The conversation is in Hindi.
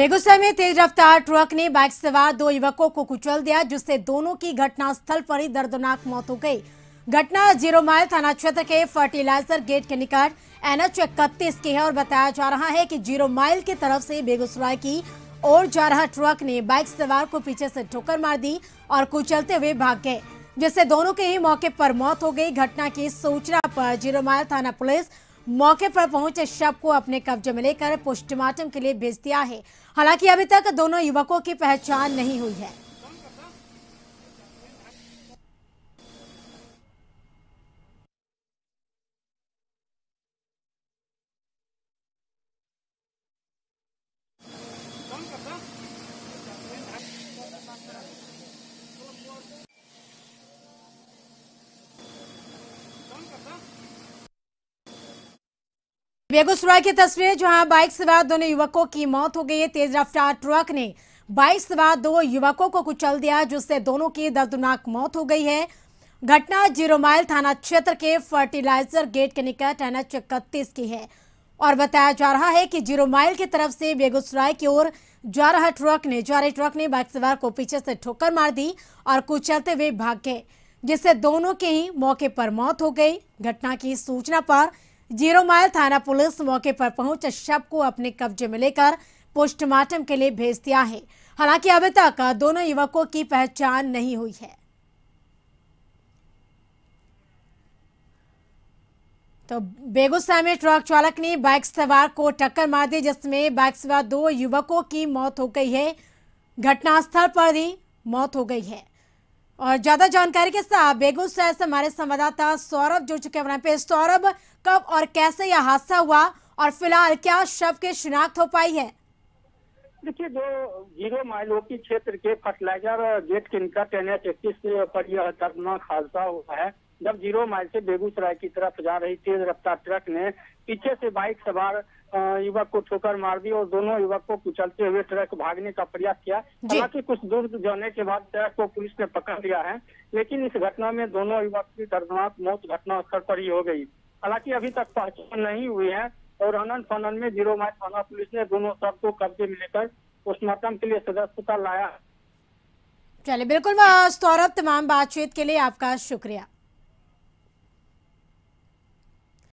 बेगूसराय में तेज रफ्तार ट्रक ने बाइक सवार दो युवकों को कुचल दिया, जिससे दोनों की घटनास्थल पर ही दर्दनाक मौत हो गई। घटना ज़ीरो माइल थाना क्षेत्र के फर्टिलाइज़र गेट के निकट एनएच इकतीस की है और बताया जा रहा है कि ज़ीरो माइल की तरफ़ से बेगूसराय की ओर जा रहा ट्रक ने बाइक सवार को पीछे से ठोकर मार दी और कुचलते हुए भाग गए, जिससे दोनों के ही मौके पर मौत हो गई। घटना की सूचना पर ज़ीरो माइल थाना पुलिस मौके पर पहुँचे शव को अपने कब्जे में लेकर पोस्टमार्टम के लिए भेज दिया है। हालाँकि अभी तक दोनों युवकों की पहचान नहीं हुई है। बेगूसराय की तस्वीर जहाँ बाइक सवार दोनों युवकों की मौत हो गई है। तेज रफ्तार ट्रक ने बाइक सवार दो युवकों को कुचल दिया, जिससे दोनों की दर्दनाक मौत हो गई है। घटना ज़ीरो माइल थाना क्षेत्र के फर्टिलाइज़र गेट के निकट एनएच इकतीस की है। और बताया जा रहा है कि ज़ीरो माइल की तरफ़ से बेगूसराय की ओर जा रहा ट्रक ने, जा रहे ट्रक ने बाइक सवार को पीछे से ठोकर मार दी और कुचलते हुए भाग गए, जिससे दोनों के ही मौके पर मौत हो गई। घटना की सूचना पर ज़ीरो माइल थाना पुलिस मौके पर पहुँच शव को अपने कब्जे में लेकर पोस्टमार्टम के लिए भेज दिया है। हालाँकि अभी तक दोनों युवकों की पहचान नहीं हुई है। तो बेगूसराय में ट्रक चालक ने बाइक सवार को टक्कर मार दी, जिसमें बाइक सवार दो युवकों की मौत हो गई है। घटनास्थल पर ही मौत हो गई है। और ज़्यादा जानकारी के साथ बेगूसराय से हमारे संवाददाता सौरभ जुड़ चुके हैं पे। सौरभ, कब और कैसे यह हादसा हुआ और फ़िलहाल क्या शव की शिनाख्त हो पाई है? देखिए, जो ज़ीरो माइलो की क्षेत्र के फर्टिलाइज़र गेट के निकट एन एच इक्कीस पर यह दर्दनाक हादसा हुआ है। जब ज़ीरो माइल से बेगूसराय की तरफ़ जा रही तेज रफ्तार ट्रक ने पीछे से बाइक सवार युवक को ठोकर मार दी और दोनों युवक को कुचलते हुए ट्रक भागने का प्रयास किया। हालाँकि कुछ दूर जाने के बाद ट्रक को पुलिस ने पकड़ लिया है लेकिन इस घटना में दोनों युवक की दर्दनाक मौत घटना स्थल पर ही हो गई। हालाँकि अभी तक पहचान नहीं हुई है और अनंत फनन में ज़ीरो माइल थाना पुलिस ने दोनों सबको कब्जे में लेकर पोस्टमार्टम के लिए सदर अस्पताल लाया। चलिए बिल्कुल सौरभ तमाम बातचीत के लिए आपका शुक्रिया।